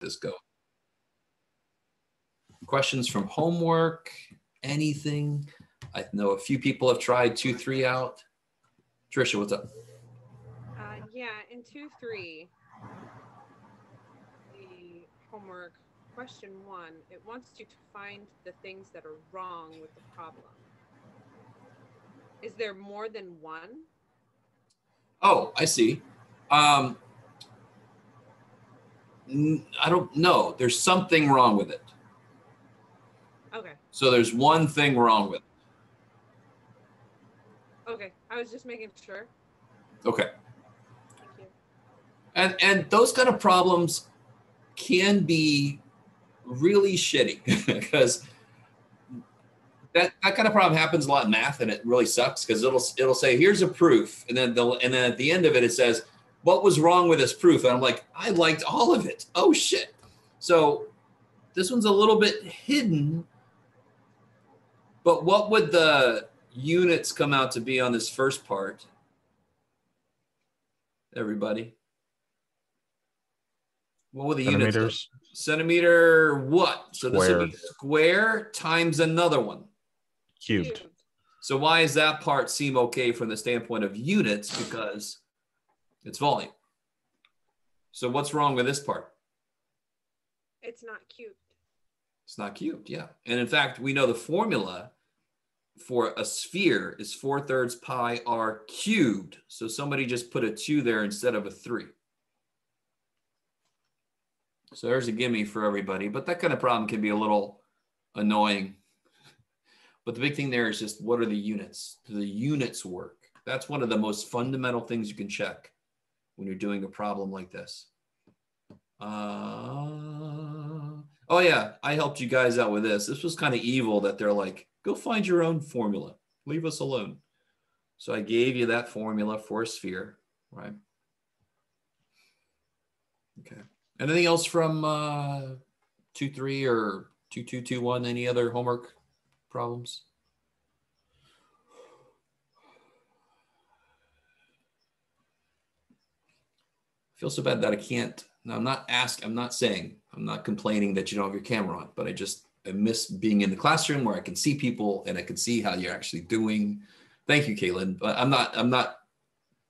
this go. Questions from homework, anything? I know a few people have tried two, three out. Trisha, what's up? Uh, yeah, in two, three, the homework question one, it wants you to find the things that are wrong with the problem. Is there more than one? Oh, I see. Um, I don't know. There's something wrong with it. Okay, So there's one thing wrong with it. okay. I was just making sure. Okay. Thank you. And and those kind of problems can be really shitty because that, that kind of problem happens a lot in math and it really sucks because it'll it'll say here's a proof and then they'll and then at the end of it it says what was wrong with this proof? And I'm like I liked all of it. Oh shit. So this one's a little bit hidden but what would the units come out to be on this first part? Everybody. What would the units centimeter what? So this would be square. times another one. Cubed. so why does that part seem okay from the standpoint of units? Because it's volume. So what's wrong with this part? It's not cubed. It's not cubed, yeah. And in fact, we know the formula for a sphere is four thirds pi r cubed. So somebody just put a two there instead of a three. So there's a gimme for everybody, but that kind of problem can be a little annoying. But the big thing there is just what are the units? Do the units work? That's one of the most fundamental things you can check when you're doing a problem like this. Uh, oh yeah, I helped you guys out with this. This was kind of evil that they're like, go find your own formula. Leave us alone. So I gave you that formula for a sphere, right? Okay. Anything else from uh, two three or two two two one? Any other homework problems? I feel so bad that I can't. Now I'm not ask. I'm not saying. I'm not complaining that you don't have your camera on, but I just I miss being in the classroom where I can see people and I can see how you're actually doing. Thank you, Caitlin. But I'm not. I'm not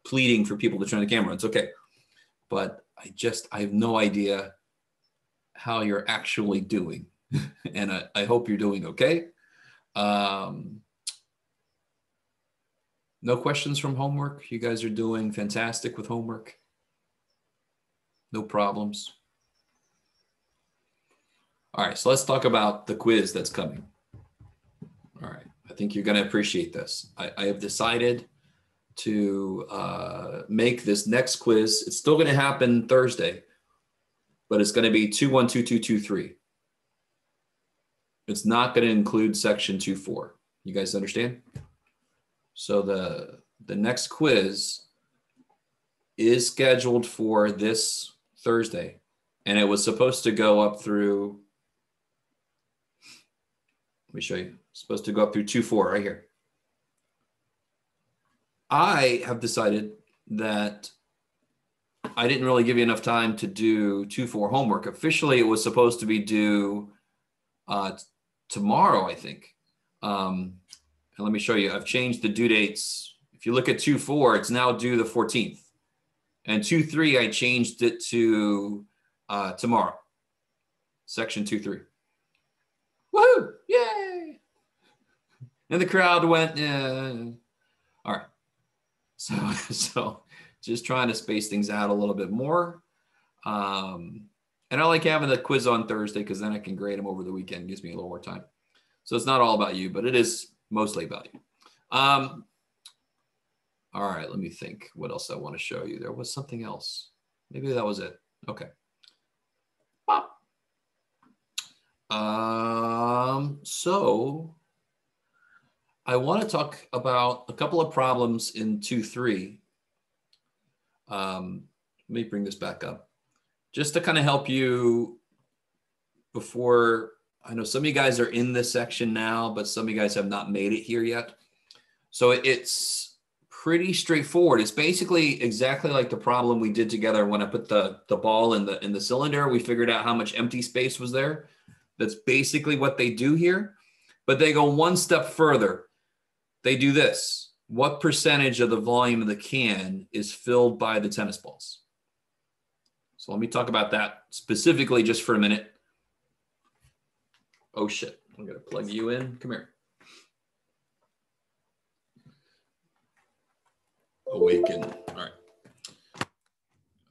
pleading for people to turn the camera. on. It's okay. But I just I have no idea how you're actually doing, and I, I hope you're doing okay. Um, no questions from homework. You guys are doing fantastic with homework. No problems. All right, so let's talk about the quiz that's coming. All right, I think you're going to appreciate this. I, I have decided to uh, make this next quiz. It's still going to happen Thursday, but it's going to be 212223. It's not going to include section 24. You guys understand? So the the next quiz is scheduled for this Thursday, and it was supposed to go up through. Let me show you. It's supposed to go up through two four right here. I have decided that I didn't really give you enough time to do two four homework. Officially, it was supposed to be due uh, tomorrow, I think. Um, and let me show you. I've changed the due dates. If you look at two four, it's now due the 14th. And two three, I changed it to uh, tomorrow. Section two three. Woohoo! Yay! And the crowd went, yeah. All right. So, so just trying to space things out a little bit more. Um, and I like having the quiz on Thursday because then I can grade them over the weekend. It gives me a little more time. So it's not all about you, but it is mostly about you. Um, all right, let me think what else I want to show you. There was something else. Maybe that was it. Okay. Bop. Um, so I want to talk about a couple of problems in 2-3. Um, let me bring this back up. Just to kind of help you before, I know some of you guys are in this section now, but some of you guys have not made it here yet. So it's pretty straightforward. It's basically exactly like the problem we did together when I put the, the ball in the in the cylinder. We figured out how much empty space was there. That's basically what they do here. But they go one step further. They do this. What percentage of the volume of the can is filled by the tennis balls? So let me talk about that specifically just for a minute. Oh shit, I'm gonna plug you in. Come here. Awaken. All right.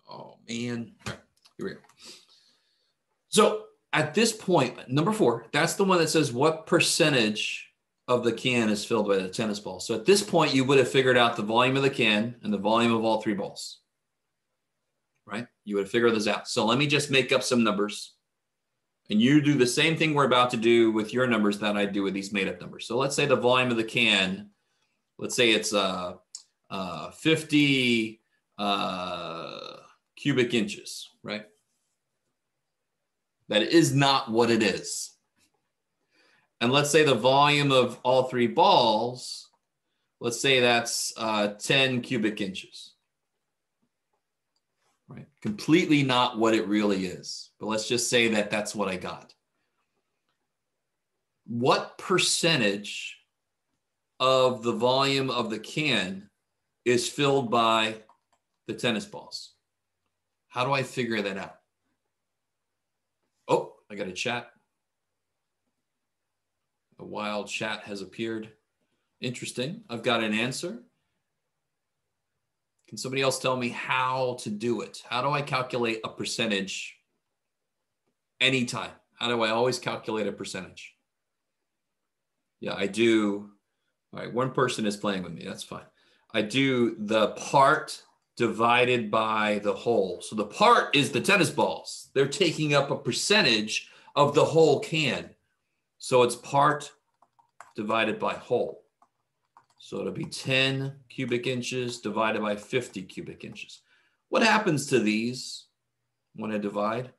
Oh man. All right, here we go. So at this point, number four, that's the one that says what percentage of the can is filled by the tennis ball. So at this point, you would have figured out the volume of the can and the volume of all three balls, right? You would have figured those out. So let me just make up some numbers. And you do the same thing we're about to do with your numbers that I do with these made up numbers. So let's say the volume of the can, let's say it's uh, uh, 50 uh, cubic inches, right? That is not what it is. And let's say the volume of all three balls, let's say that's uh, 10 cubic inches. Right? Completely not what it really is. But let's just say that that's what I got. What percentage of the volume of the can is filled by the tennis balls? How do I figure that out? Oh, I got a chat. A wild chat has appeared. Interesting. I've got an answer. Can somebody else tell me how to do it? How do I calculate a percentage anytime? How do I always calculate a percentage? Yeah, I do. All right, one person is playing with me. That's fine. I do the part divided by the whole. So the part is the tennis balls. They're taking up a percentage of the whole can. So it's part divided by whole. So it'll be 10 cubic inches divided by 50 cubic inches. What happens to these when I divide?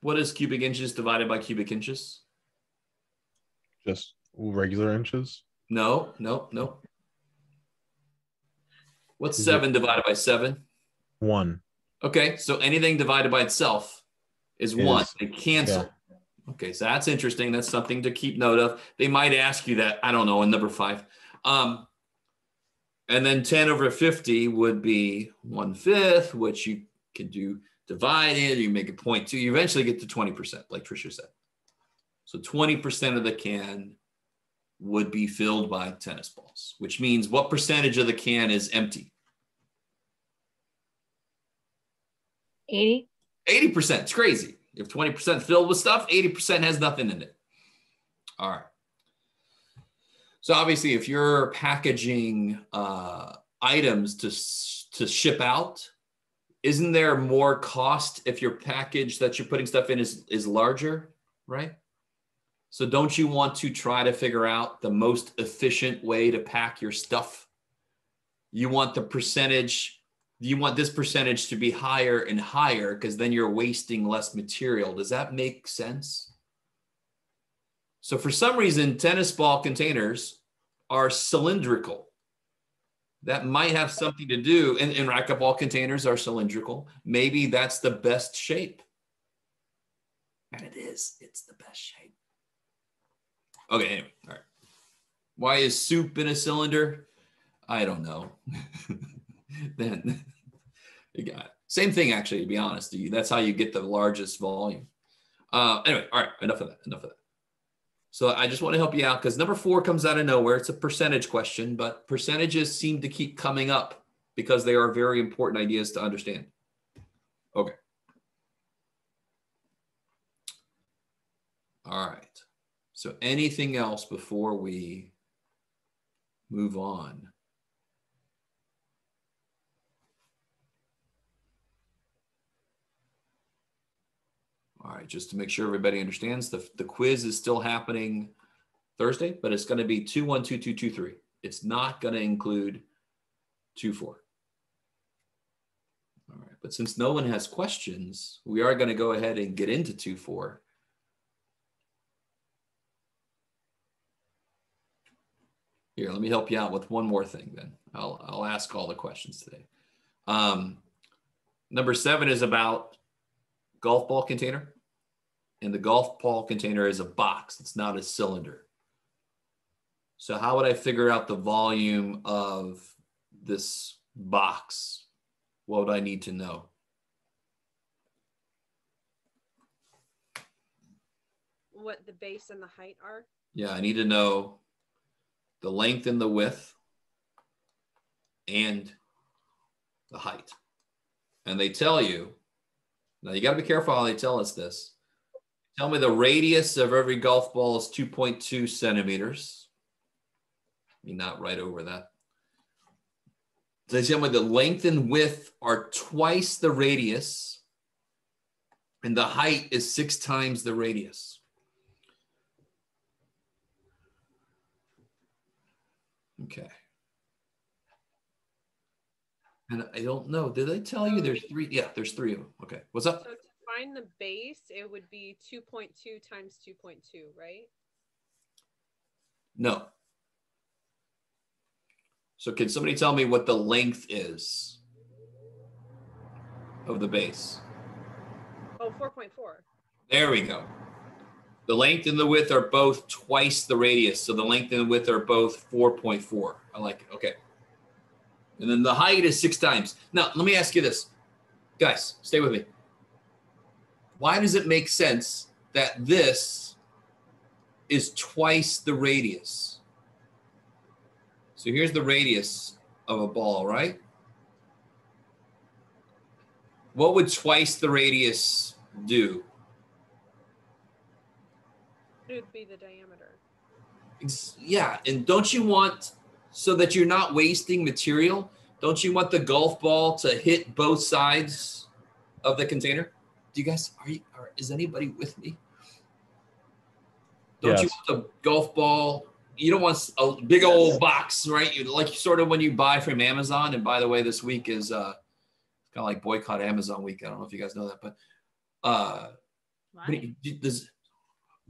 What is cubic inches divided by cubic inches? Just regular inches? No, no, no. What's Is seven divided by seven? One. Okay, so anything divided by itself is Is- one. They cancel. Okay, so that's interesting. That's something to keep note of. They might ask you that. I don't know. In number five, um, and then ten over fifty would be one fifth, which you can do divided. You make a point two. You eventually get to twenty percent, like Trisha said. So twenty percent of the can would be filled by tennis balls, which means what percentage of the can is empty? 80. 80%. It's crazy. If 20% filled with stuff, 80% has nothing in it. All right. So obviously, if you're packaging uh, items to, to ship out, isn't there more cost if your package that you're putting stuff in is, is larger, right? So don't you want to try to figure out the most efficient way to pack your stuff? You want the percentage you want this percentage to be higher and higher because then you're wasting less material. Does that make sense? So for some reason, tennis ball containers are cylindrical. That might have something to do, and, and racquetball containers are cylindrical. Maybe that's the best shape. And it is, it's the best shape. Okay, anyway, all right. Why is soup in a cylinder? I don't know. then you got it. Same thing, actually, to be honest. That's how you get the largest volume. Uh, anyway, all right, enough of that. Enough of that. So I just want to help you out because number four comes out of nowhere. It's a percentage question, but percentages seem to keep coming up because they are very important ideas to understand. Okay. All right. So anything else before we move on? All right, just to make sure everybody understands, the, the quiz is still happening Thursday, but it's going to be 212223. It's not going to include 24. All right, but since no one has questions, we are going to go ahead and get into 24. Here, let me help you out with one more thing then. I'll, I'll ask all the questions today. Um, number seven is about golf ball container. And the golf ball container is a box, it's not a cylinder. So, how would I figure out the volume of this box? What would I need to know? What the base and the height are? Yeah, I need to know the length and the width and the height. And they tell you, now you got to be careful how they tell us this. Tell me the radius of every golf ball is 2.2 centimeters. You're not right over that. They tell me the length and width are twice the radius, and the height is six times the radius. Okay. And I don't know. Did they tell you there's three? Yeah, there's three of them. Okay. What's up? So to find the base, it would be 2.2 times 2.2, right? No. So can somebody tell me what the length is of the base? Oh, 4.4. There we go. The length and the width are both twice the radius. So the length and the width are both 4.4. I like it. Okay. And then the height is six times. Now, let me ask you this. Guys, stay with me. Why does it make sense that this is twice the radius? So here's the radius of a ball, right? What would twice the radius do? It would be the diameter. Yeah, and don't you want so that you're not wasting material? Don't you want the golf ball to hit both sides of the container? Do you guys are you are, is anybody with me? Don't you want the golf ball? You don't want a big old box, right? You like sort of when you buy from Amazon. And by the way, this week is uh kind of like boycott Amazon week. I don't know if you guys know that, but uh what you- does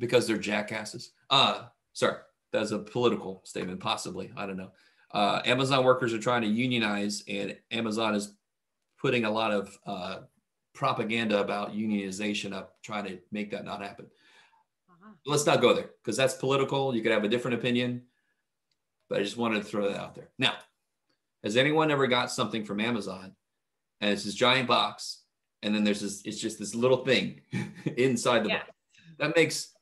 because they're jackasses. Uh, sorry, that's a political statement, possibly. I don't know. Uh, Amazon workers are trying to unionize, and Amazon is putting a lot of uh, propaganda about unionization up, trying to make that not happen. Uh-huh. Let's not go there because that's political. You could have a different opinion, but I just wanted to throw that out there. Now, has anyone ever got something from Amazon and it's this giant box, and then there's this, it's just this little thing inside the Yeah. box? That makes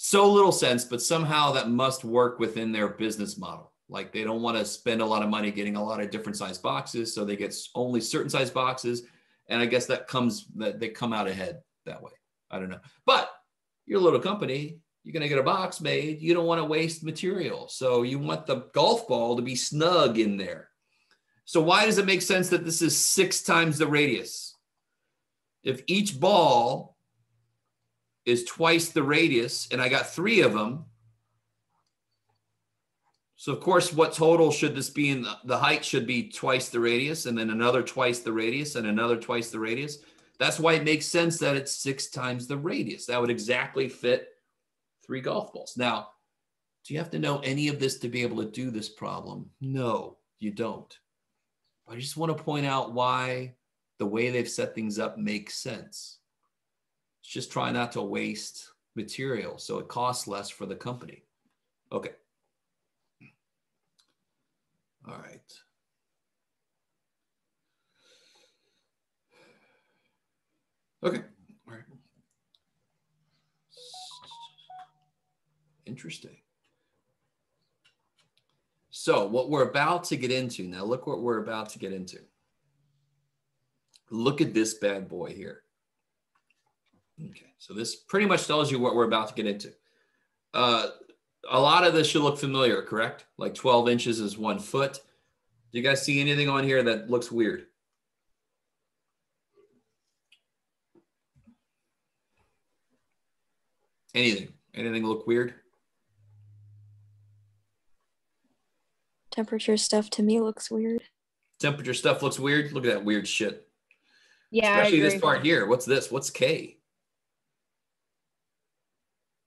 so little sense, but somehow that must work within their business model. Like they don't want to spend a lot of money getting a lot of different size boxes, so they get only certain size boxes, and I guess that comes that they come out ahead that way. I don't know, but you're a little company. You're gonna get a box made. You don't want to waste material, so you want the golf ball to be snug in there. So why does it make sense that this is six times the radius? If each ball is twice the radius, and I got three of them. So of course, what total should this be? In the, the height should be twice the radius, and then another twice the radius, and another twice the radius. That's why it makes sense that it's six times the radius. That would exactly fit three golf balls. Now, do you have to know any of this to be able to do this problem? No, you don't. I just want to point out why the way they've set things up makes sense. Just try not to waste material so it costs less for the company. Okay. All right. Okay. All right. Interesting. So, what we're about to get into now, look what we're about to get into. Look at this bad boy here. Okay, so this pretty much tells you what we're about to get into. Uh, a lot of this should look familiar, correct? Like 12 inches is one foot. Do you guys see anything on here that looks weird? Anything? Anything look weird? Temperature stuff to me looks weird. Temperature stuff looks weird. Look at that weird shit. Yeah, I Especially agree. this part here. What's this? What's K?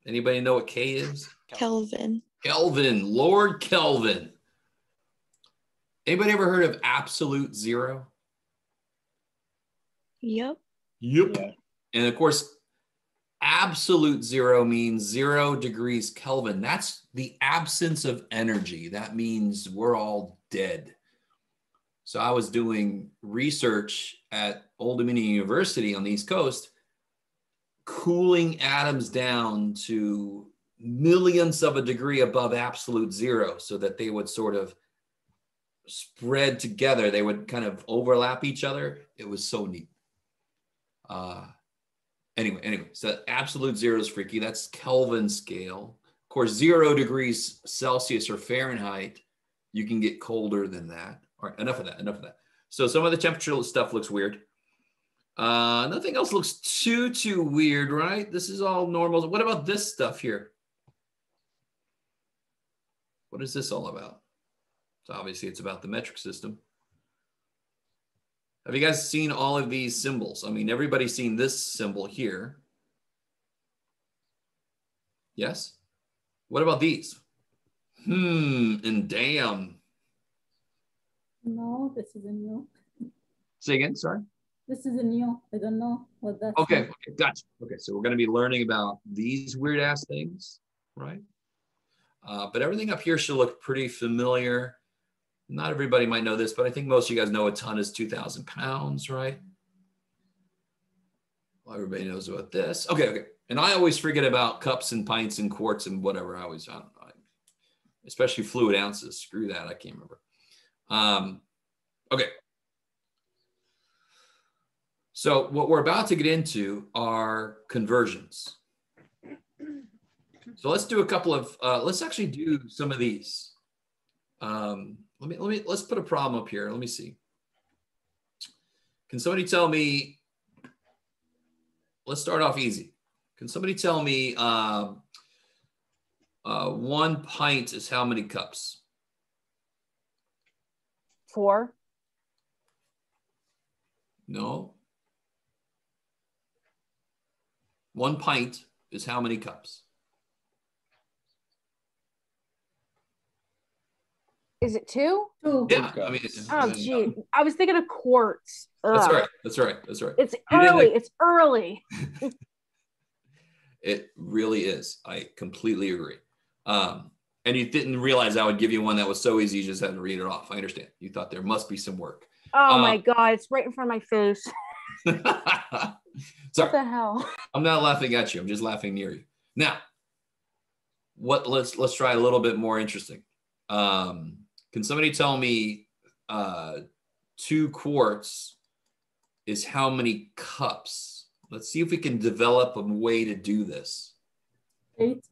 Anybody know what K is? Kelvin. Kelvin, Lord Kelvin. Anybody ever heard of absolute zero? Yep. Yep. Yeah. And of course, absolute zero means zero degrees Kelvin. That's the absence of energy. That means we're all dead. So I was doing research at Old Dominion University on the East Coast, cooling atoms down to millionths of a degree above absolute zero so that they would sort of spread together. They would kind of overlap each other. It was so neat. Uh, anyway, anyway, so absolute zero is freaky. That's Kelvin scale. Of course, zero degrees Celsius or Fahrenheit, you can get colder than that. All right, enough of that. Enough of that. So some of the temperature stuff looks weird. Uh, nothing else looks too too weird, right? This is all normal. What about this stuff here? What is this all about? So obviously it's about the metric system. Have you guys seen all of these symbols? I mean, everybody's seen this symbol here. Yes? What about these? Hmm, and damn. No, this is a new. Say again, sorry. This is a new. I don't know what that. Okay, okay, gotcha. Okay, so we're going to be learning about these weird ass things, right? Uh, but everything up here should look pretty familiar. Not everybody might know this, but I think most of you guys know a ton is 2,000 pounds, right? Well, everybody knows about this. Okay, okay. And I always forget about cups and pints and quarts and whatever. I always, I don't know, especially fluid ounces. Screw that. I can't remember. Um, okay. So what we're about to get into are conversions. So let's do a couple of, uh, let's actually do some of these. Um, let me, let me, let's put a problem up here. Let me see. Can somebody tell me, let's start off easy. Can somebody tell me um, uh, one pint is how many cups? Four. No. One pint is how many cups? Is it two? Two. Yeah, I mean, Oh, gee. I was thinking of quarts. that's right. That's right. That's right. It's You early. like- It's early. It really is. I completely agree. Um, and you didn't realize I would give you one that was so easy you just had to read it off. I understand. You thought there must be some work. Oh Uh, my god, it's right in front of my face. What Sorry, the hell? I'm not laughing at you. I'm just laughing near you. Now, what? Let's let's try a little bit more interesting. Um, can somebody tell me uh, two quarts is how many cups? Let's see if we can develop a way to do this. Eight.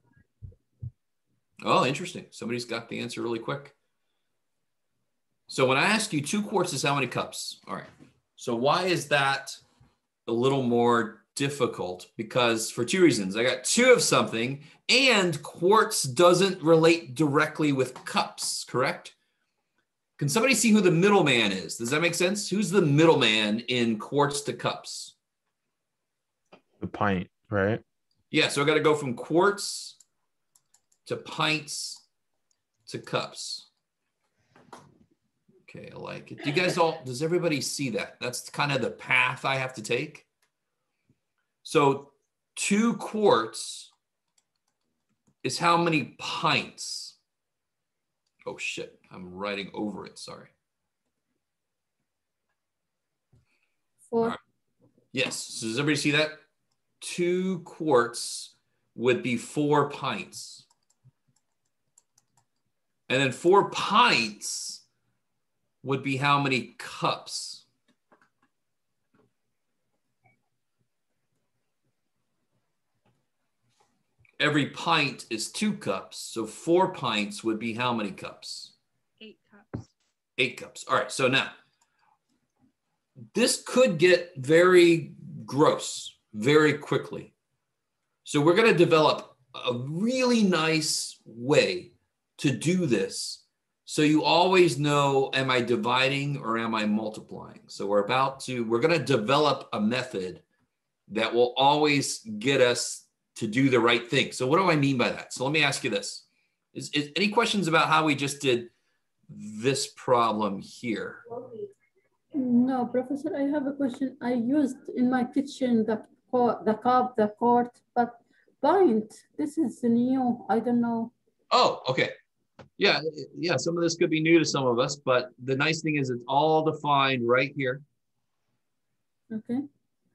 Oh, interesting. Somebody's got the answer really quick. So when I ask you two quarts is how many cups? All right. So why is that a little more difficult? Because for two reasons. I got two of something and quarts doesn't relate directly with cups, correct? Can somebody see who the middleman is? Does that make sense? Who's the middleman in quarts to cups? The pint, right? Yeah, so I got to go from quarts to pints to cups. Okay, I like it. Do you guys all, does everybody see that? That's kind of the path I have to take. So two quarts is how many pints? Oh shit, I'm writing over it. Sorry. Four. Alright. Yes. So does everybody see that? Two quarts would be four pints. And then four pints would be how many cups? Every pint is two cups. So four pints would be how many cups? Eight cups. Eight cups. All right. So now this could get very gross very quickly. So we're going to develop a really nice way to do this. So you always know, am I dividing or am I multiplying? So we're about to, we're going to develop a method that will always get us to do the right thing. So what do I mean by that? So let me ask you this. Is, is any questions about how we just did this problem here. No, Professor, I have a question. I used in my kitchen the the cup, the quart, but pint. This is new. I don't know. Oh, okay. Yeah, yeah, some of this could be new to some of us, but the nice thing is it's all defined right here. Okay.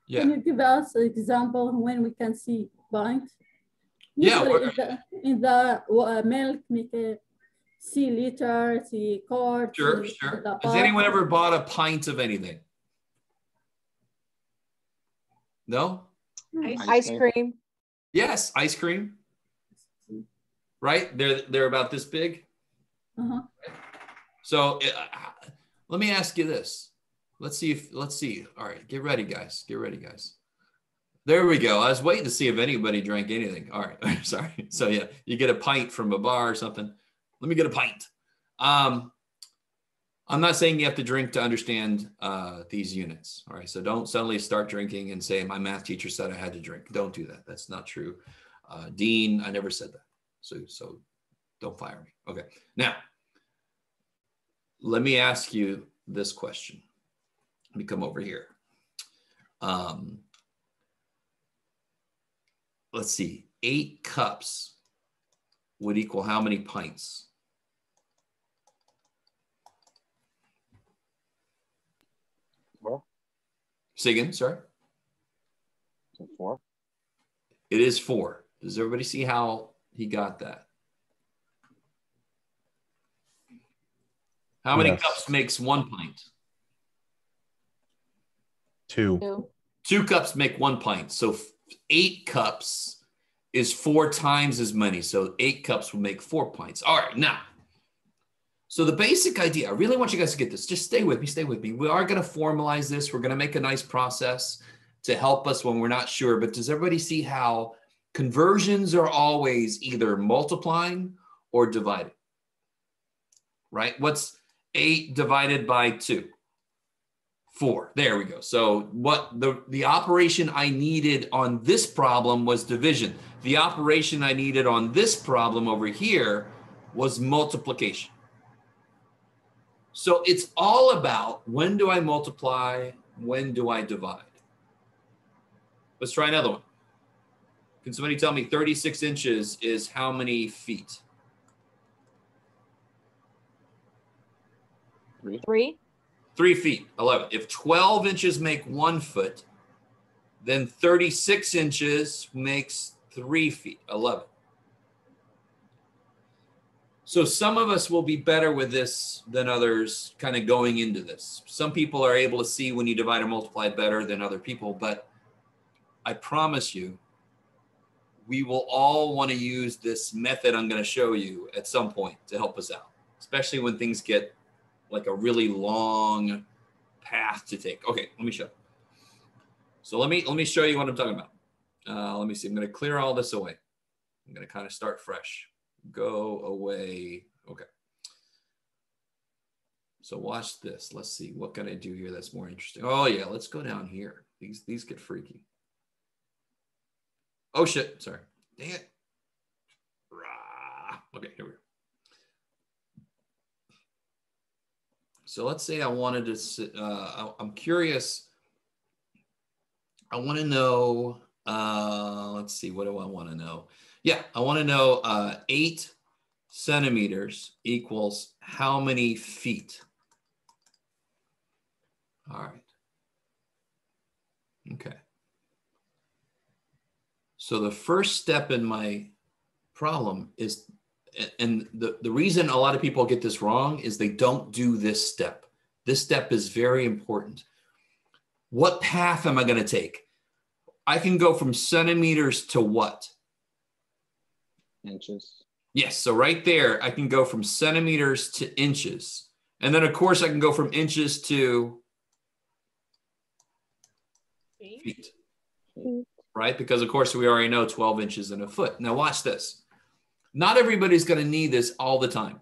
Yeah. Can you give us an example when we can see pint? Yeah, in the, in the uh, milk, make a C liter, C quart. Sure, C- sure. Has anyone ever bought a pint of anything? No? Ice Ice cream. Yes, ice cream. Right? They're they're about this big. Uh-huh. So uh, let me ask you this. Let's see if let's see. All right, get ready, guys. Get ready, guys. There we go. I was waiting to see if anybody drank anything. All right, sorry. So yeah, you get a pint from a bar or something. Let me get a pint. Um, I'm not saying you have to drink to understand uh, these units. All right, so don't suddenly start drinking and say my math teacher said I had to drink. Don't do that. That's not true. Uh, Dean, I never said that. So so don't fire me. Okay. Now, let me ask you this question. Let me come over here. Um, let's see, eight cups would equal how many pints? Four. Say again, sorry. Four. It is four. Does everybody see how he got that? How many Yes. cups makes one pint? Two. Two. Two cups make one pint. So f- eight cups is four times as many. So eight cups will make four pints. All right, now. So the basic idea, I really want you guys to get this. Just stay with me, stay with me. We are going to formalize this. We're going to make a nice process to help us when we're not sure. But does everybody see how conversions are always either multiplying or dividing? Right? What's eight divided by two? Four. There we go. So what the the operation I needed on this problem was division. The operation I needed on this problem over here was multiplication. So it's all about when do I multiply, when do I divide? Let's try another one. Can somebody tell me 36 inches is how many feet? Three. Three. Three feet, 11. If 12 inches make one foot, then 36 inches makes three feet, 11. So some of us will be better with this than others kind of going into this. Some people are able to see when you divide or multiply better than other people, but I promise you, we will all want to use this method I'm going to show you at some point to help us out, especially when things get like a really long path to take. Okay, let me show. So let me let me show you what I'm talking about. Uh, let me see. I'm going to clear all this away. I'm going to kind of start fresh. Go away. Okay. So watch this. Let's see. What can I do here that's more interesting? Oh yeah, let's go down here. These these get freaky. Oh shit. Sorry. Dang it. Rah. Okay, here we go. So let's say I wanted to, uh, I'm curious. I want to know, uh, let's see, what do I want to know? Yeah, I want to know uh, eight centimeters equals how many feet? All right. Okay. So the first step in my problem is and the, the reason a lot of people get this wrong is they don't do this step. This step is very important. What path am I going to take? I can go from centimeters to what? Inches. Yes. So right there, I can go from centimeters to inches. And then, of course, I can go from inches to Feet? feet, Feet. right? Because, of course, we already know 12 inches in a foot. Now, watch this. Not everybody's going to need this all the time,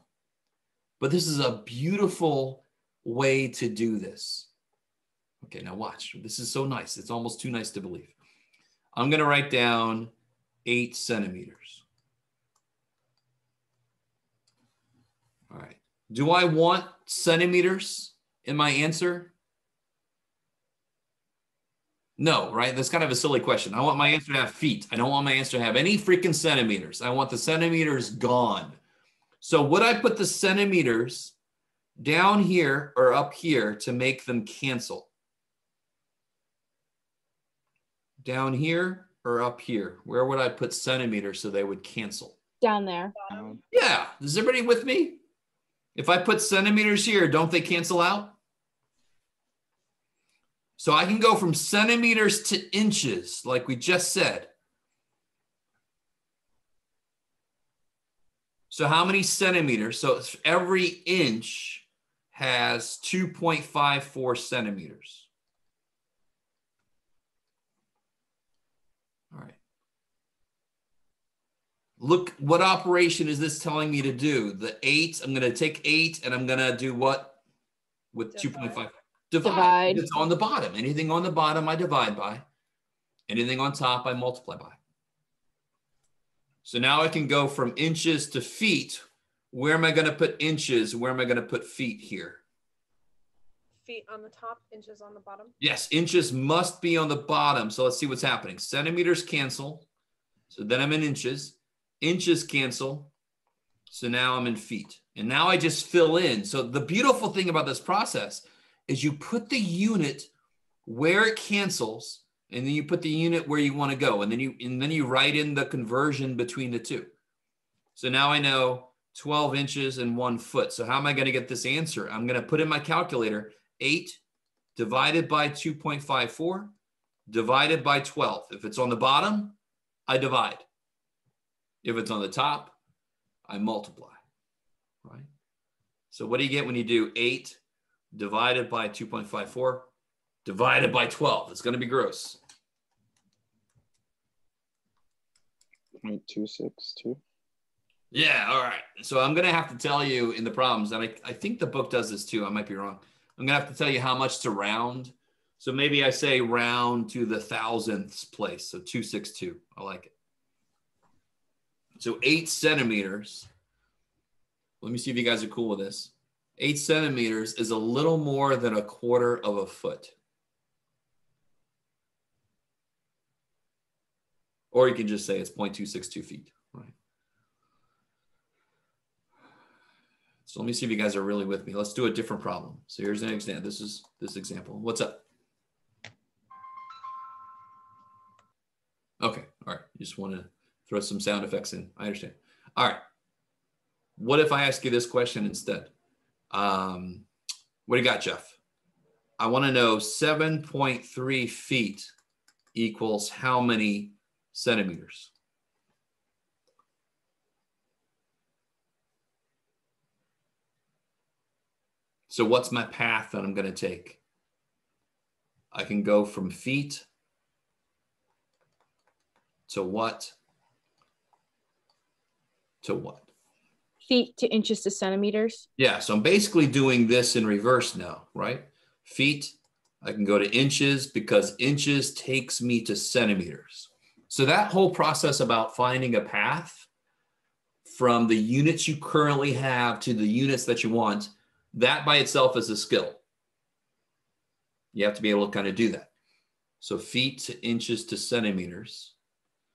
but this is a beautiful way to do this. Okay, now watch. This is so nice. It's almost too nice to believe. I'm going to write down eight centimeters. All right. Do I want centimeters in my answer? No, right? That's kind of a silly question. I want my answer to have feet. I don't want my answer to have any freaking centimeters. I want the centimeters gone. So would I put the centimeters down here or up here to make them cancel? Down here or up here? Where would I put centimeters so they would cancel? Down there. Yeah, is everybody with me? If I put centimeters here, don't they cancel out? So I can go from centimeters to inches, like we just said. So how many centimeters? So every inch has 2.54 centimeters. All right. Look, what operation is this telling me to do? The eight, I'm gonna take eight and I'm gonna do what? With two point five? Divide. Divide. It's on the bottom. Anything on the bottom, I divide by. Anything on top, I multiply by. So now I can go from inches to feet. Where am I gonna put inches? Where am I gonna put feet here? Feet on the top, inches on the bottom. Yes, inches must be on the bottom. So let's see what's happening. Centimeters cancel. So then I'm in inches. Inches cancel. So now I'm in feet. And now I just fill in. So the beautiful thing about this process is you put the unit where it cancels and then you put the unit where you want to go and then you and then you write in the conversion between the two. So now I know 12 inches and 1 foot. So how am I going to get this answer? I'm going to put in my calculator 8 divided by 2.54 divided by 12. If it's on the bottom, I divide. If it's on the top, I multiply, right? So what do you get when you do 8 divided by 2.54 divided by 12? It's going to be gross. 0.262. Yeah, all right. So I'm going to have to tell you in the problems, and I, I think the book does this too. I might be wrong. I'm going to have to tell you how much to round. So maybe I say round to the thousandths place. So 262. I like it. So eight centimeters. Let me see if you guys are cool with this. Eight centimeters is a little more than a quarter of a foot. Or you can just say it's 0.262 feet, right? So let me see if you guys are really with me. Let's do a different problem. So here's an example. This is this example. What's up? Okay, all right. You just want to throw some sound effects in. I understand. All right. What if I ask you this question instead? Um, what do you got, Jeff? I want to know 7.3 feet equals how many centimeters? So what's my path that I'm going to take? I can go from feet to what? To what? Feet to inches to centimeters. Yeah, so I'm basically doing this in reverse now, right? Feet, I can go to inches because inches takes me to centimeters. So that whole process about finding a path from the units you currently have to the units that you want, that by itself is a skill. You have to be able to kind of do that. So feet to inches to centimeters.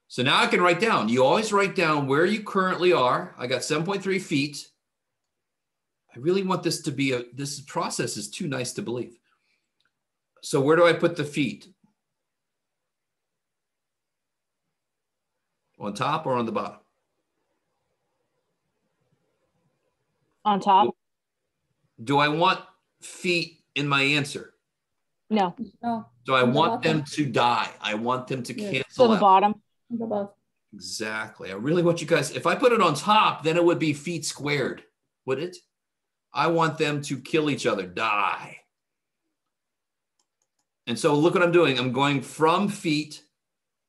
So now I can write down, you always write down where you currently are. I got 7.3 feet. I really want this to be a, this process is too nice to believe. So where do I put the feet? On top or on the bottom? On top. Do I want feet in my answer? No. No, Do I want them to die? I want them to Yes. So cancel the out. bottom. Bottom. Exactly. I really want you guys, if I put it on top, then it would be feet squared, would it? I want them to kill each other, die. And so look what I'm doing. I'm going from feet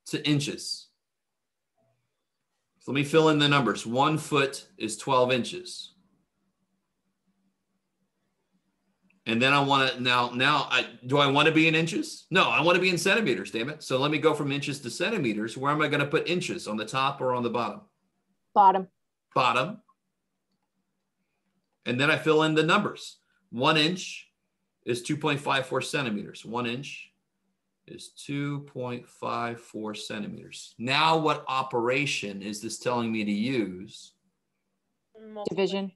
to inches. So let me fill in the numbers. One foot is 12 inches. And then I want to now, now I do I want to be in inches? No, I want to be in centimeters, damn it. So let me go from inches to centimeters. Where am I going to put inches? On the top or on the bottom? Bottom. Bottom. And then I fill in the numbers. One inch is 2.54 centimeters. One inch is 2.54 centimeters. Now, what operation is this telling me to use? Division,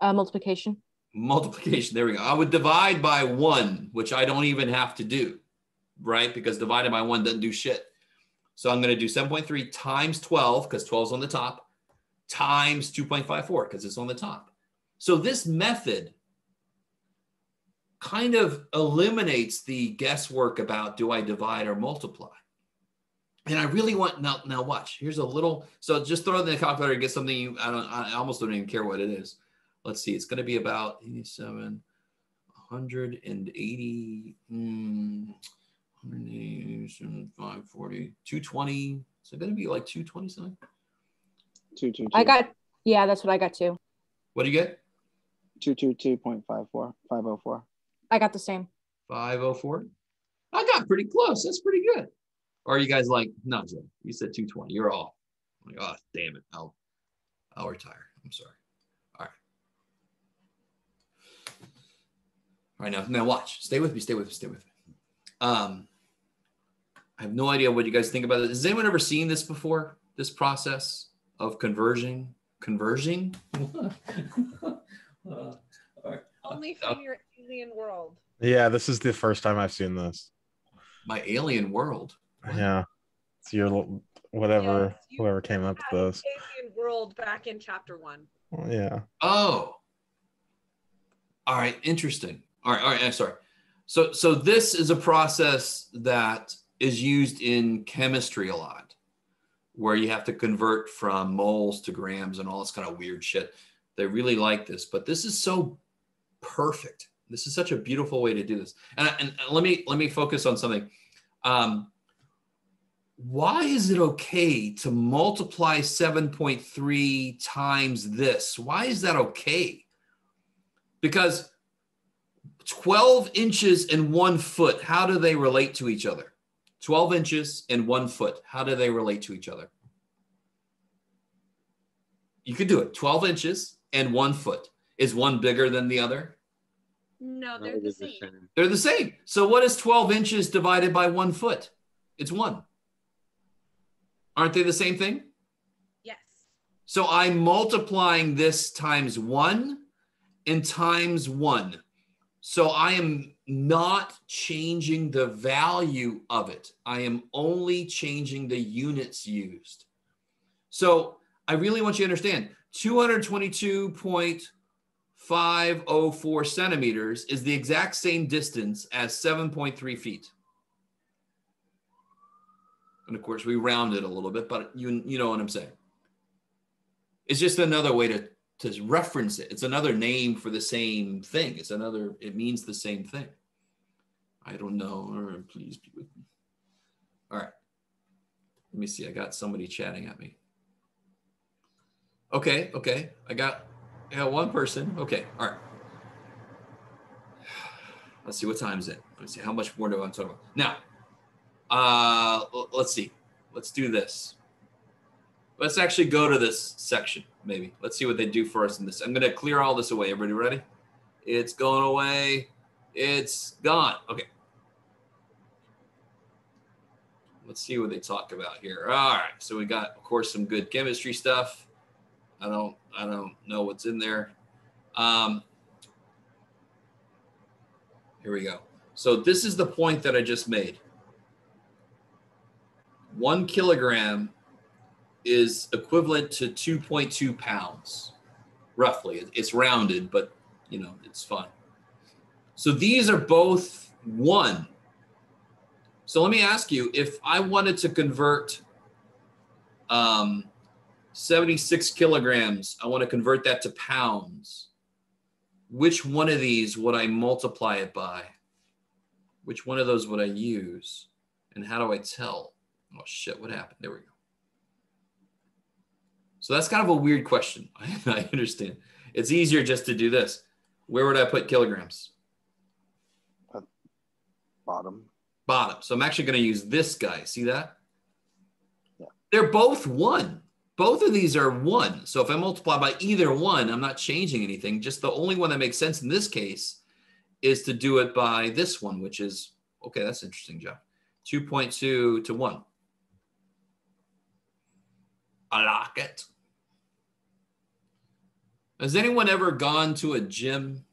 uh, multiplication. Multiplication. There we go. I would divide by one, which I don't even have to do, right? Because divided by one doesn't do shit. So I'm going to do 7.3 times 12, because 12 is on the top, times 2.54, because it's on the top. So this method kind of eliminates the guesswork about do I divide or multiply. And I really want now. Now watch. Here's a little. So just throw it in the calculator. And get something you. I don't. I almost don't even care what it is. Let's see. It's going to be about 87, 180, hmm, 187, 540, 220. Is it going to be like 220 something? Two two two. I got, yeah, that's what I got too. What do you get? two two two point five four five oh four. I got the same. 504. I got pretty close. That's pretty good. Or are you guys like, no, Joe, you said 220. You're off. I'm like, oh, damn it. I'll, I'll retire. I'm sorry. All right. All right, now, now watch. Stay with me. Stay with me. Stay with me. Um, I have no idea what you guys think about it. Has anyone ever seen this before? This process of conversion, conversion? Uh. Only from your alien world. Yeah, this is the first time I've seen this. My alien world. Yeah. It's your little- whatever Yes, you whoever came up with this. Alien world back in chapter one. Yeah. Oh. All right, interesting. All right, all right, I'm sorry. So so this is a process that is used in chemistry a lot where you have to convert from moles to grams and all this kind of weird shit. They really like this, but this is so perfect. This is such a beautiful way to do this. And, and let me let me focus on something. Um, why is it okay to multiply 7.3 times this? Why is that okay? Because 12 inches and one foot, how do they relate to each other? 12 inches and one foot, how do they relate to each other? You could do it 12 inches and one foot. Is one bigger than the other? No, they're the same. They're the same. So what is 12 inches divided by one foot? It's one. Aren't they the same thing? Yes. So I'm multiplying this times one and times one. So I am not changing the value of it. I am only changing the units used. So I really want you to understand 222.504 centimeters is the exact same distance as 7.3 feet. And of course, we round it a little bit, but you, you know what I'm saying. It's just another way to, to reference it. It's another name for the same thing. It's another, it means the same thing. I don't know. Please be with me. All right. Let me see. I got somebody chatting at me. Okay, okay. I got I got one person. Okay, all right. Let's see what time is it. Let's see how much more do I want to talk about. Now, uh let's see. Let's do this. Let's actually go to this section, maybe. Let's see what they do for us in this. I'm gonna clear all this away. Everybody ready? It's going away. It's gone. Okay. Let's see what they talk about here. All right. So we got, of course, some good chemistry stuff. I don't I don't know what's in there. Um, here we go. So this is the point that I just made. One kilogram is equivalent to 2.2 pounds, roughly. It's rounded, but you know it's fun. So these are both one. So let me ask you: if I wanted to convert um, 76 kilograms. I want to convert that to pounds. Which one of these would I multiply it by? Which one of those would I use? And how do I tell? Oh shit, what happened? There we go. So that's kind of a weird question. I understand. It's easier just to do this. Where would I put kilograms? Bottom. Bottom. So I'm actually going to use this guy. See that? Yeah. They're both one. both of these are one. So if I multiply by either one, I'm not changing anything. Just the only one that makes sense in this case is to do it by this one, which is, okay, that's interesting, Jeff. 2.2 to 1. I like it. Has anyone ever gone to a gym?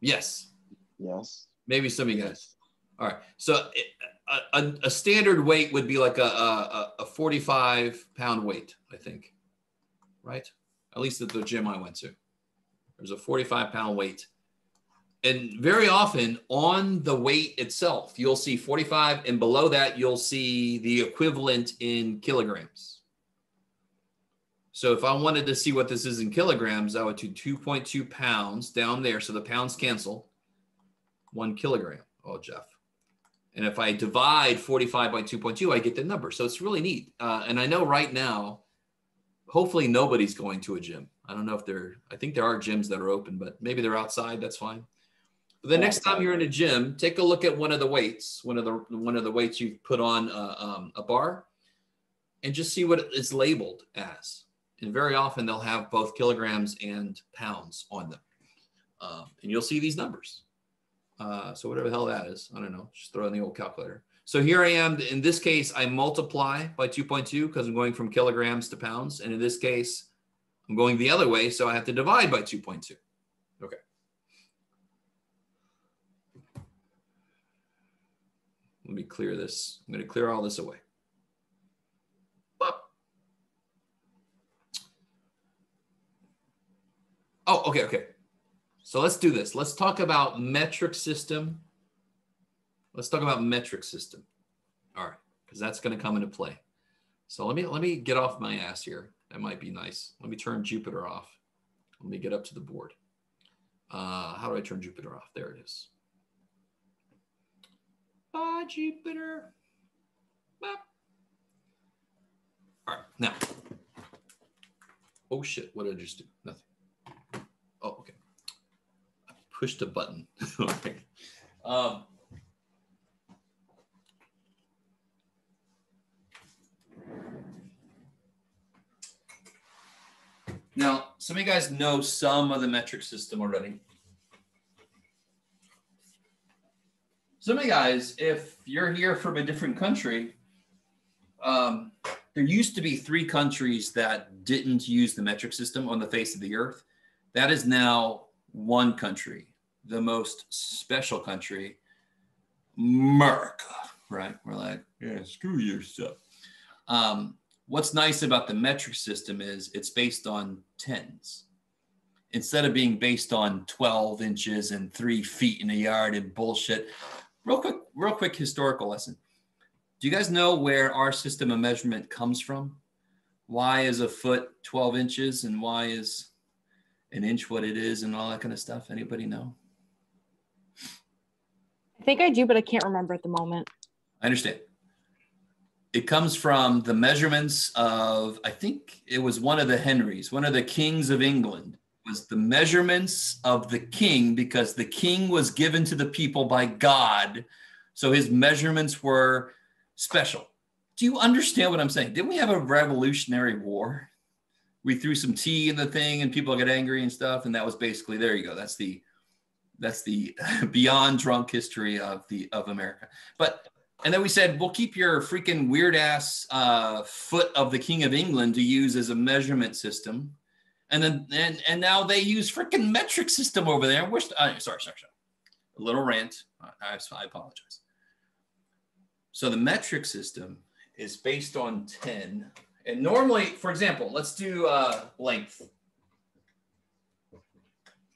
Yes, Yes. maybe some of you guys. All right. So it- a, a, a standard weight would be like a, a, a 45 pound weight, I think. Right? At least at the gym I went to. There's a 45 pound weight. And very often on the weight itself, you'll see 45, and below that, you'll see the equivalent in kilograms. So if I wanted to see what this is in kilograms, I would do 2.2 pounds down there. So the pounds cancel. One kilogram. Oh, Jeff. And if I divide 45 by 2.2, I get the number. So it's really neat. Uh, and I know right now, hopefully nobody's going to a gym. I don't know if there, I think there are gyms that are open, but maybe they're outside. That's fine. But the next time you're in a gym, take a look at one of the weights, one of the one of the weights you've put on uh, um, a bar, and just see what it's labeled as. And very often they'll have both kilograms and pounds on them, uh, and you'll see these numbers. Uh, so whatever the hell that is, I don't know. Just throw in the old calculator. So here I am. In this case, I multiply by 2.2 because I'm going from kilograms to pounds. And in this case, I'm going the other way. So I have to divide by 2.2. Okay. Let me clear this. I'm going to clear all this away. Oh, okay, okay. So let's do this. Let's talk about metric system. Let's talk about metric system. All right, because that's going to come into play. So let me let me get off my ass here. That might be nice. Let me turn Jupiter off. Let me get up to the board. Uh, how do I turn Jupiter off? There it is. Bye, Jupiter. Bop. All right, now. Oh shit! What did I just do? Nothing. Pushed a button. okay. um, now, some of you guys know some of the metric system already. Some of you guys, if you're here from a different country, um, there used to be three countries that didn't use the metric system on the face of the earth. That is now one country, the most special country, America, right? We're like, yeah, screw your stuff. Um, what's nice about the metric system is it's based on tens. Instead of being based on 12 inches and three feet in a yard and bullshit. Real quick, real quick historical lesson. Do you guys know where our system of measurement comes from? Why is a foot 12 inches and why is an inch what it is and all that kind of stuff? Anybody know? I think I do, but I can't remember at the moment. I understand. It comes from the measurements of, I think it was one of the Henrys, one of the kings of England, was the measurements of the king because the king was given to the people by God. So his measurements were special. Do you understand what I'm saying? Didn't we have a revolutionary war? We threw some tea in the thing and people got angry and stuff. And that was basically, there you go. That's the, that's the beyond drunk history of the, of America. But and then we said, we'll keep your freaking weird ass uh, foot of the King of England to use as a measurement system. And then, and, and now they use freaking metric system over there. Wish, uh, sorry, sorry, sorry. A little rant. I, I apologize. So the metric system is based on 10. And normally, for example, let's do uh, length,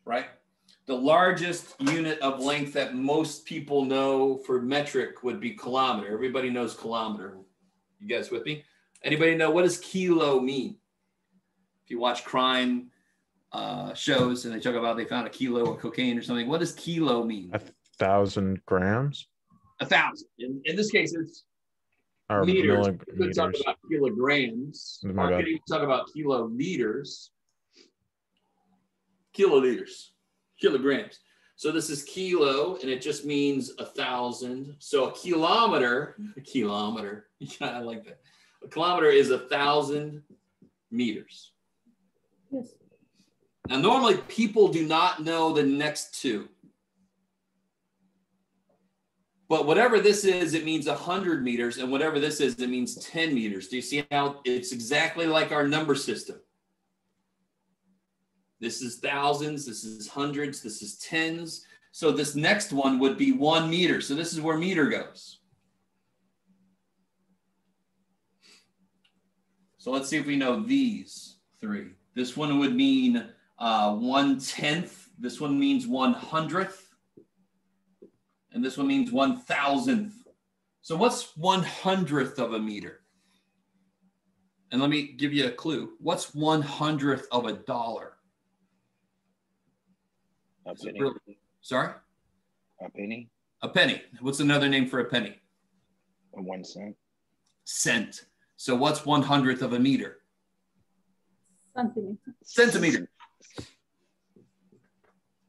right? the largest unit of length that most people know for metric would be kilometer. Everybody knows kilometer. You guys with me? Anybody know what does kilo mean? If you watch crime uh, shows and they talk about they found a kilo of cocaine or something, what does kilo mean? A thousand grams A thousand. In, in this case, it's or meters. We could talk about kilograms. Oh my Or bad. could even talk about kiloliters. Kiloliters, kilograms. So this is kilo, and it just means a thousand. So a kilometer, a kilometer. Yeah, I like that. A kilometer is a thousand meters. Yes. Now, normally people do not know the next two. But whatever this is, it means 100 meters. And whatever this is, it means 10 meters. Do you see how it's exactly like our number system? This is thousands, this is hundreds, this is tens. So this next one would be one meter. So this is where meter goes. So let's see if we know these three. This one would mean uh, one tenth. This one means one hundredth. And this one means one thousandth. So what's one hundredth of a meter? And let me give you a clue. What's one hundredth of a dollar? A penny. really- Sorry? A penny. A penny. What's another name for a penny? A one cent. Cent. So what's one hundredth of a meter? Centimeter. Centimeter.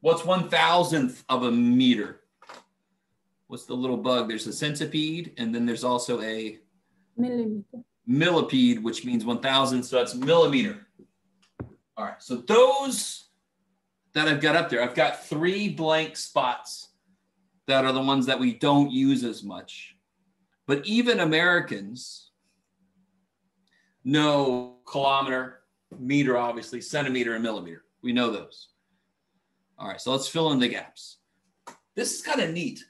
What's one thousandth of a meter? What's the little bug? There's a centipede, and then there's also a Millimeter. millipede, which means one thousand. So that's millimeter. All right. So those that I've got up there, I've got three blank spots that are the ones that we don't use as much. But even Americans know kilometer, meter, obviously, centimeter, and millimeter. We know those. All right. So let's fill in the gaps. This is kind of neat.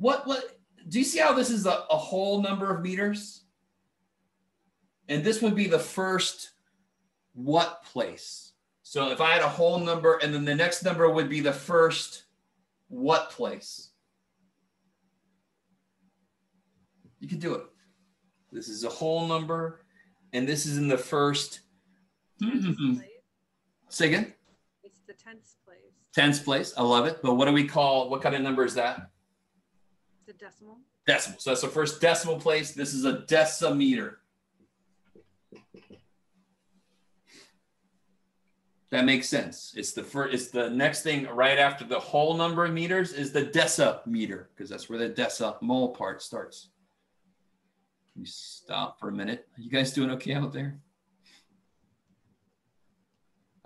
What, what, do you see how this is a, a whole number of meters? And this would be the first what place. So if I had a whole number and then the next number would be the first what place. You can do it. This is a whole number and this is in the first. Tenth. Say again. It's the tenth place. Tens place. I love it. But what do we call, what kind of number is that? A decimal. Decimal. So that's the first decimal place. This is a decimeter. That makes sense. It's the first, it's the next thing right after the whole number of meters is the decimeter, because that's where the decimal part starts. Let me stop for a minute. Are you guys doing okay out there?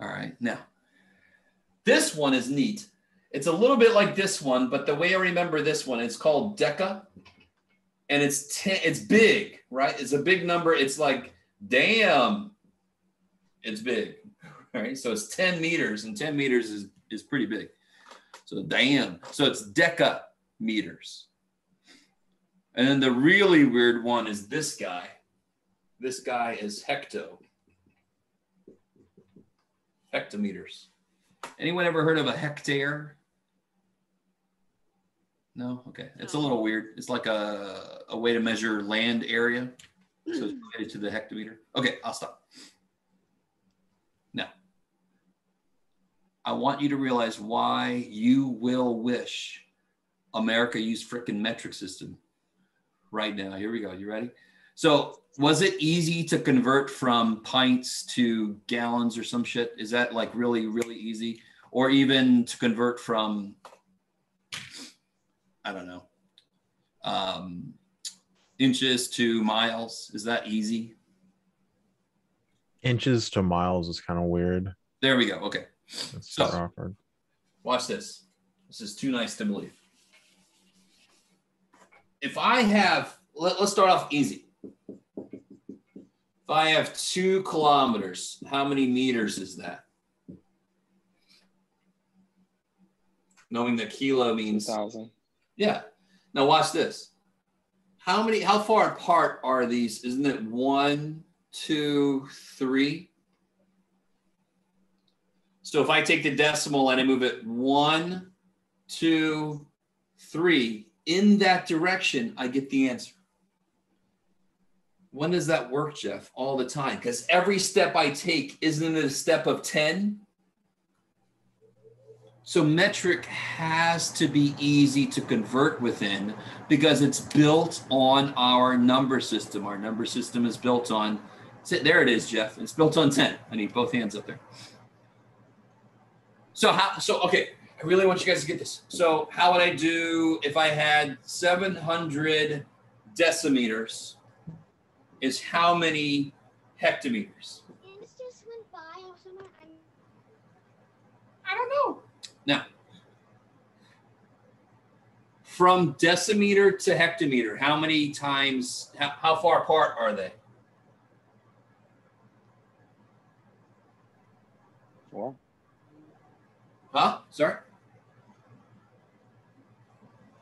All right. Now, this one is neat. It's a little bit like this one, but the way I remember this one, it's called Deca, and it's ten, it's big, right? It's a big number. It's like, damn, it's big, right? So it's ten meters, and ten meters is is pretty big. So damn, so it's Deca meters. And then the really weird one is this guy. This guy is hecto. Hectometers. Anyone ever heard of a hectare? No? Okay. It's a little weird. It's like a, a way to measure land area. So it's hmm. related to the hectometer. Okay, I'll stop. Now, I want you to realize why you will wish America used frickin' metric system right now. Here we go. You ready? So, was it easy to convert from pints to gallons or some shit? Is that like really, really easy? Or even to convert from, I don't know, um, inches to miles? Is that easy? Inches to miles is kind of weird. There we go. Okay. It's So- awkward. Watch this. This is too nice to believe. If I have, let, us start off easy. If I have two kilometers, how many meters is that? Knowing that kilo means, Thousand. Yeah. Now watch this. How many, how far apart are these? Isn't it one, two, three? So if I take the decimal and I move it one, two, three, in that direction, I get the answer. When does that work, Jeff? All the time. Because every step I take, isn't it a step of 10? So metric has to be easy to convert within because it's built on our number system. Our number system is built on, there it is, Jeff. It's built on 10. I need both hands up there. So how so okay, I really want you guys to get this. So how would I do if I had 700 decimeters is how many hectometers? It just went by. Also, my, I'm I don't know. Now, from decimeter to hectometer, how many times, how, how far apart are they? Four. Huh? Sorry?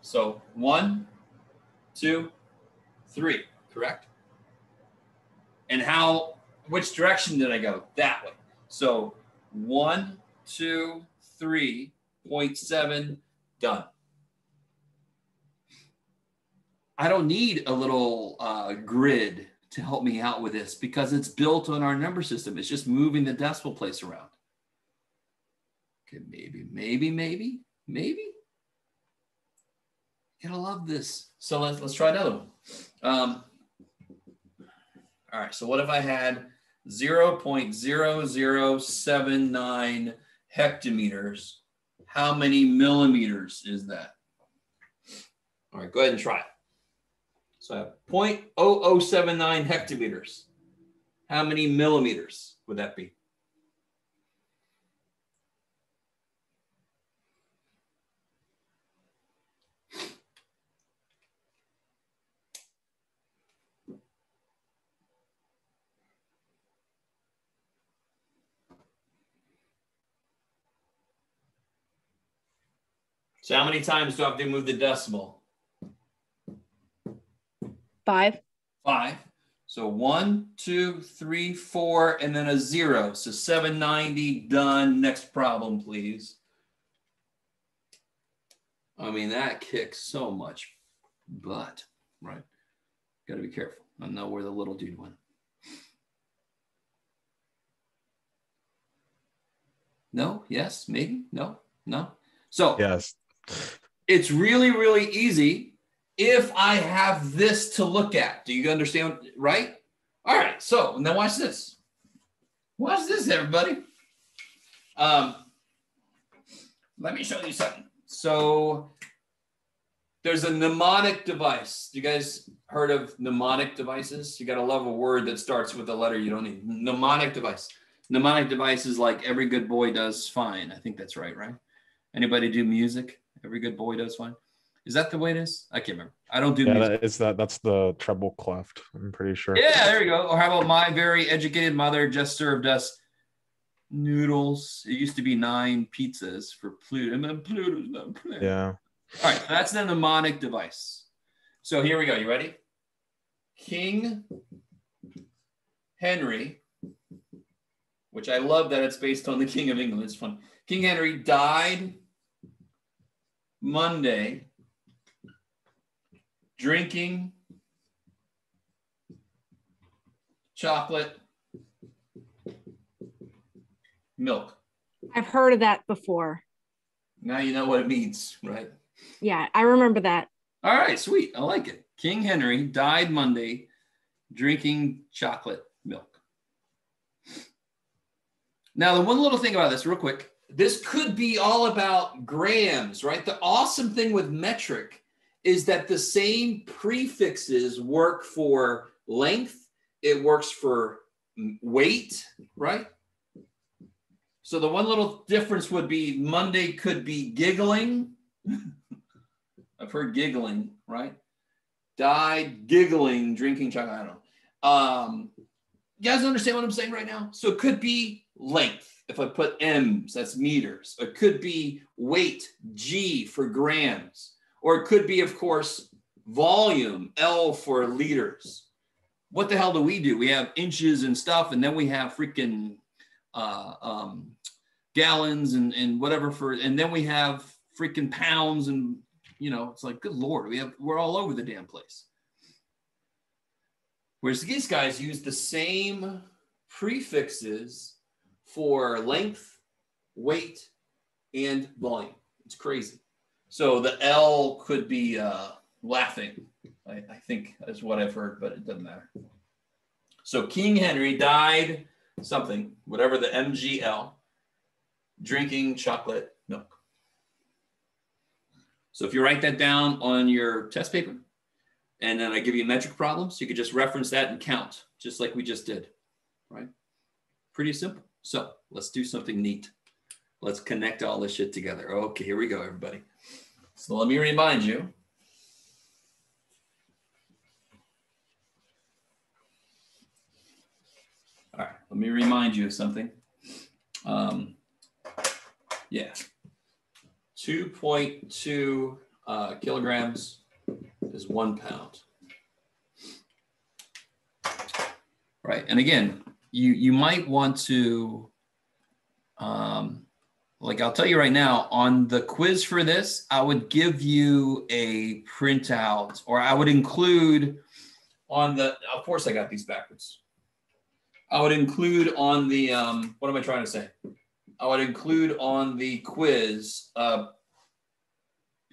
So one, two, three, correct? And how, which direction did I go? That way. So one, two, three, point seven, done. I don't need a little uh, grid to help me out with this because it's built on our number system. It's just moving the decimal place around. Okay, maybe, maybe, maybe, maybe. You're gonna love this. So let's let's try another one. Um, all right. So what if I had 0.0079 hectometers? How many millimeters is that? All right, go ahead and try it. So 0.0079 hectometers. How many millimeters would that be? So how many times do I have to move the decimal? Five. Five. So one, two, three, four, and then a zero. So 790 done. Next problem, please. I mean, that kicks so much butt, right? Got to be careful. I know where the little dude went. No, yes, maybe, no, no. So Yes. it's really, really easy if I have this to look at. Do you understand? Right? All right. So now watch this. Watch this, everybody. Um, let me show you something. So there's a mnemonic device. You guys heard of mnemonic devices? You got to love a word that starts with a letter you don't need. Mnemonic device. Mnemonic device is like every good boy does fine. I think that's right, right? Anybody do music? Every good boy does fine. Is that the way it is? I can't remember. I don't do Yeah, music. that, it's that. That's the treble cleft. I'm pretty sure. Yeah, there you go. Or how about my very educated mother just served us noodles? It used to be nine pizzas for Pluto. And then Pluto's not Pluto. Yeah. All right, that's the mnemonic device. So here we go. You ready? King Henry, which I love that it's based on the King of England. It's fun. King Henry died Monday drinking chocolate milk. I've heard of that before. Now you know what it means, right? Yeah, I remember that. All right, sweet. I like it. King Henry died Monday drinking chocolate milk. Now, the one little thing about this, real quick, this could be all about grams, right? The awesome thing with metric is that the same prefixes work for length, it works for weight, right? So the one little difference would be Monday could be giggling. I've heard giggling, right? Died giggling, drinking chocolate. I don't know. Um, you guys understand what I'm saying right now? So it could be length. If I put M's, that's meters. It could be weight, G for grams. Or it could be, of course, volume, L for liters. What the hell do we do? We have inches and stuff, and then we have freaking uh, um, gallons and, and whatever for, and then we have freaking pounds and you know, it's like, good lord, we have we're all over the damn place. Whereas these guys use the same prefixes for length, weight, and volume. It's crazy. So the L could be uh, laughing, I, I think is what I've heard, but it doesn't matter. So King Henry died something, whatever the MGL, drinking chocolate milk. So if you write that down on your test paper, and then I give you metric problems. You could just reference that and count, just like we just did, right? Pretty simple. So let's do something neat. Let's connect all this shit together. Okay, here we go, everybody. So let me remind you. All right, let me remind you of something. Um, yeah, 2.2 uh, kilograms is one pound. Right, and again, you you might want to, um, like I'll tell you right now, on the quiz for this, I would give you a printout, or I would include on the. Of course, I got these backwards. I would include on the. Um, what am I trying to say? I would include on the quiz uh,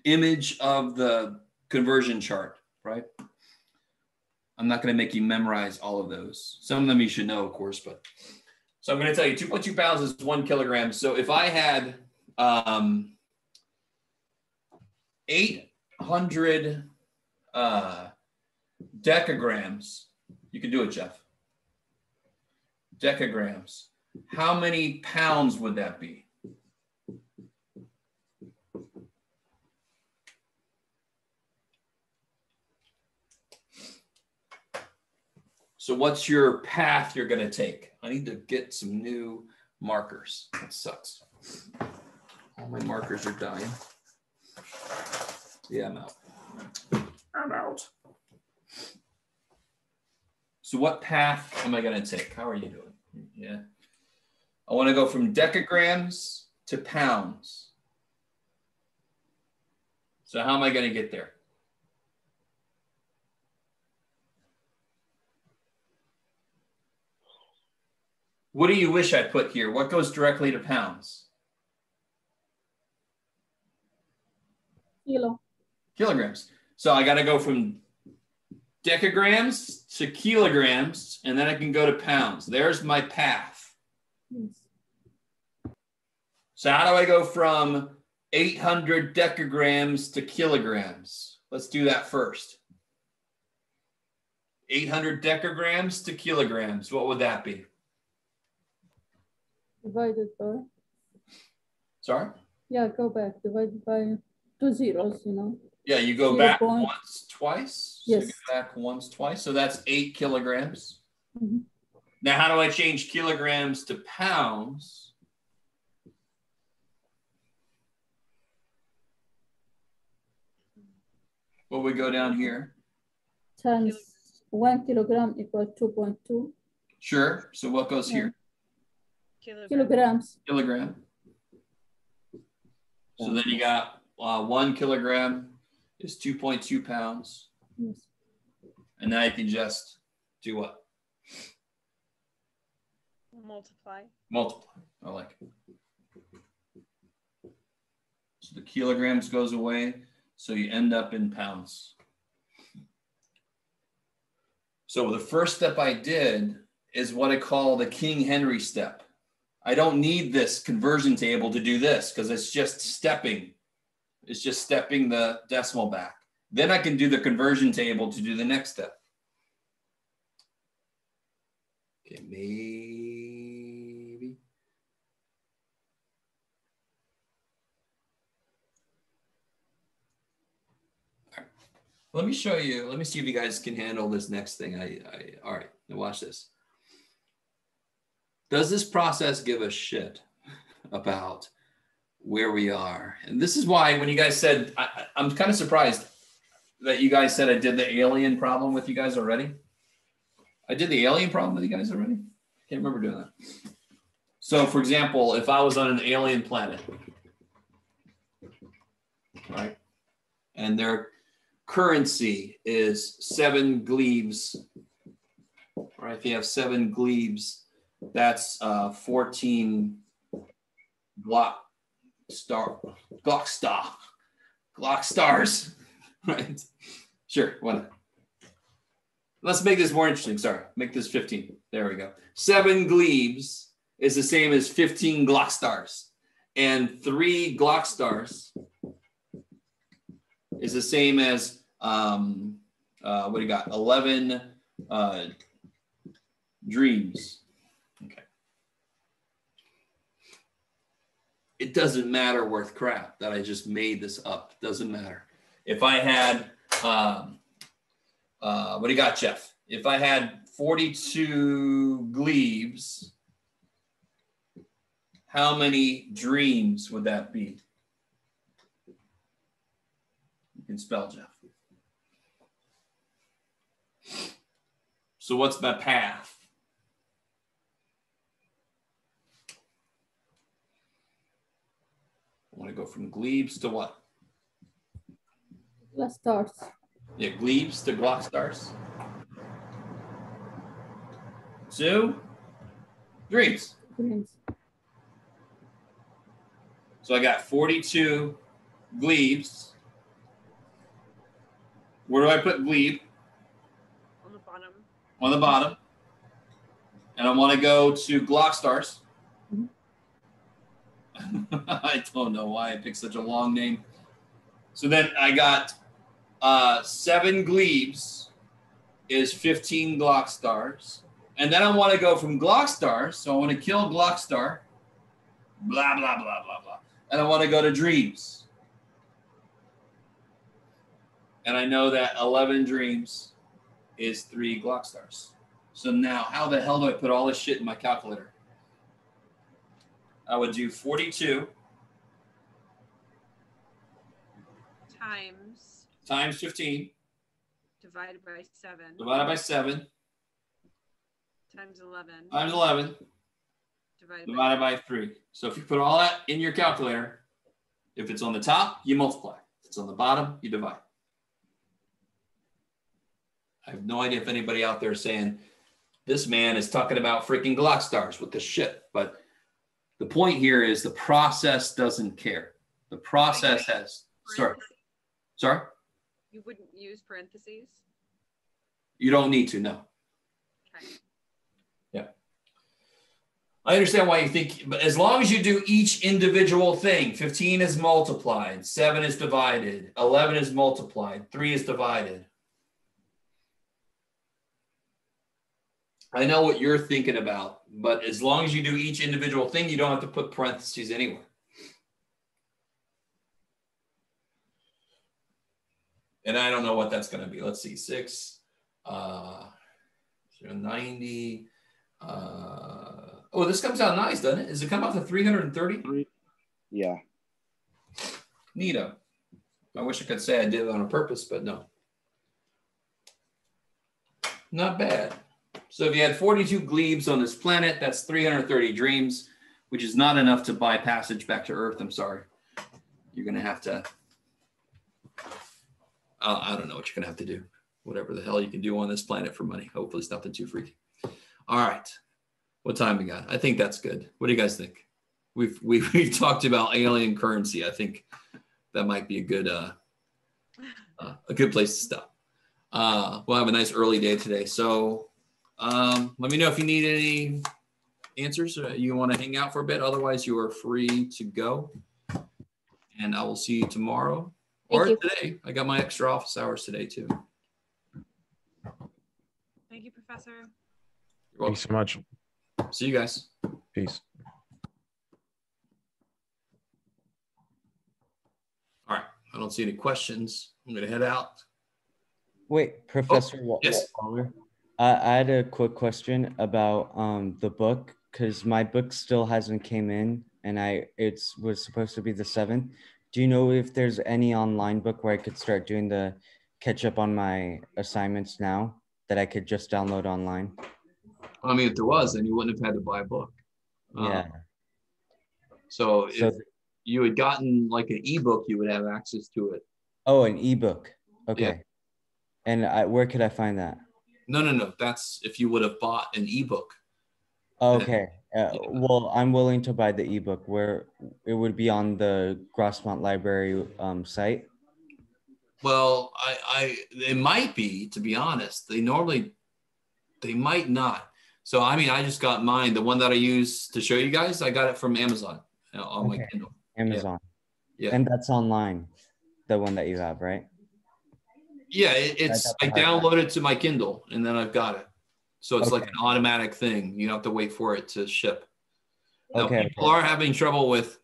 image of the conversion chart, right? I'm not going to make you memorize all of those. Some of them you should know, of course, but so I'm going to tell you 2.2 pounds is one kilogram. So if I had um, 800 uh, decagrams, you can do it, Jeff. Decagrams. How many pounds would that be? So what's your path you're going to take? I need to get some new markers. That sucks. All my markers are dying. Yeah, I'm out. I'm out. So what path am I going to take? How are you doing? Yeah. I want to go from decagrams to pounds. So how am I going to get there? What do you wish I put here? What goes directly to pounds? Kilo. Kilograms. So I got to go from decagrams to kilograms, and then I can go to pounds. There's my path. Yes. So how do I go from 800 decagrams to kilograms? Let's do that first. 800 decagrams to kilograms. What would that be? Divided by, Sorry? yeah, go back, divided by two zeros, you know. Yeah, you go Zero back point- once, twice. So Yes. go back once, twice. So that's eight kilograms. Mhm. Now, how do I change kilograms to pounds? What we go down here? Times one kilogram equals two point two Sure. So what goes here? Kilogram. kilograms. Kilogram. So then you got uh, one kilogram is 2.2 pounds. Yes. And now you can just do what? Multiply. Multiply. I like it. So the kilograms goes away. So you end up in pounds. So the first step I did is what I call the King Henry step. I don't need this conversion table to do this because it's just stepping. It's just stepping the decimal back. Then I can do the conversion table to do the next step. Okay, maybe. All right. Let me show you. Let me see if you guys can handle this next thing. I, I all right. Now watch this. Does this process give a shit about where we are? And this is why when you guys said, I, I'm kind of surprised that you guys said I did the alien problem with you guys already. I did the alien problem with you guys already. I can't remember doing that. So, for example, if I was on an alien planet, right, and their currency is seven glebes, right? If you have seven glebes, that's uh, 14 Glock star, Glock star, Glock stars, right? Sure, Why not? Let's make this more interesting. Sorry, make this 15. There we go. Seven glebes is the same as 15 Glock stars, and three Glock stars is the same as um, Uh, what do you got? 11 uh, dreams. It doesn't matter worth crap that I just made this up. Doesn't matter. If I had, um, uh, what do you got, Jeff? If I had 42 glebes, how many dreams would that be? You can spell, Jeff. So what's my path? I want to go from glebes to what? Let's. Yeah, glebes to Glock stars. Two dreams. Dreams. So I got 42 glebes. Where do I put glebe? On the bottom. On the bottom. And I want to go to Glock stars. I don't know why I picked such a long name. So then I got uh, seven glebes is 15 Glock stars. And then I want to go from Glock stars. So I want to kill Glock star. Blah, blah, blah, blah, blah. And I want to go to dreams. And I know that 11 dreams is three Glock stars. So now, how the hell do I put all this shit in my calculator? I would do 42 Times times 15 divided by seven divided by 7 times 11 times 11 divided by divided by 3. So if you put all that in your calculator, if it's on the top, you multiply. If it's on the bottom, you divide. I have no idea if anybody out there is saying this man is talking about freaking Glock stars with this shit. But the point here is the process doesn't care. The process has sorry. Sorry? You wouldn't use parentheses. You don't need to, no. Okay. I understand why you think, but as long as you do each individual thing, 15 is multiplied, 7 is divided, 11 is multiplied, 3 is divided. I know what you're thinking about, but as long as you do each individual thing, you don't have to put parentheses anywhere. And I don't know what that's going to be. Let's see, 6, uh, 90. Uh, oh, this comes out nice, doesn't it? Does it come out to 330? Yeah. Neato. I wish I could say I did it on a purpose, but no. Not bad. So if you had 42 glebes on this planet, that's 330 dreams, which is not enough to buy passage back to Earth. I'm sorry. You're going to have to, uh, I don't know what you're going to have to do. Whatever the hell you can do on this planet for money. Hopefully it's nothing too freaky. All right. What time we got? I think that's good. What do you guys think? We've we've, we've talked about alien currency. I think that might be a good uh, uh, a good place to stop. Uh, we'll have a nice early day today. So um, let me know if you need any answers. Uh, you want to hang out for a bit. Otherwise, you are free to go. And I will see you tomorrow Thank or you. today. I got my extra office hours today too. Thank you, Professor. You're Thanks welcome. so much. See you guys. Peace. All right. I don't see any questions. I'm going to head out. Wait, Professor Wa- yes. Waller, I, I had a quick question about um the book because my book still hasn't came in, and I it's was supposed to be the seventh. Do you know if there's any online book where I could start doing the catch up on my assignments now that I could just download online? I mean, if there was, then you wouldn't have had to buy a book. Uh, yeah. So if So you had gotten like an ebook, you would have access to it. oh, an ebook. Okay. And I, where could I find that? No, no, no. That's if you would have bought an ebook. Okay. Uh, Well, I'm willing to buy the ebook. Where it would be on the Grossmont Library um, site. Well, I, I, it might be, to be honest. They normally, they might not. So, I mean, I just got mine, the one that I use to show you guys. I got it from Amazon uh, on my Kindle. Amazon. Yeah. And that's online, the one that you have, right? Yeah, it, it's, got I download it to my Kindle and then I've got it. So it's like an automatic thing. You don't have to wait for it to ship. Now, Okay, people are having trouble with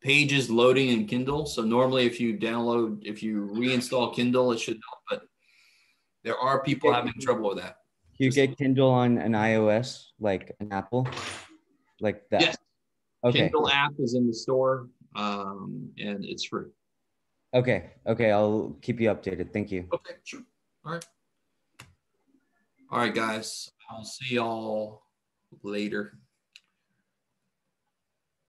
pages loading in Kindle. So normally if you download, if you reinstall Kindle, it should help, but there are people having trouble with that. You get Kindle on an iOS, like an Apple, like that. Yes. Okay. Kindle app is in the store um, and it's free. Okay. Okay. I'll keep you updated. Thank you. Okay, sure. All right. All right, guys. I'll see y'all later.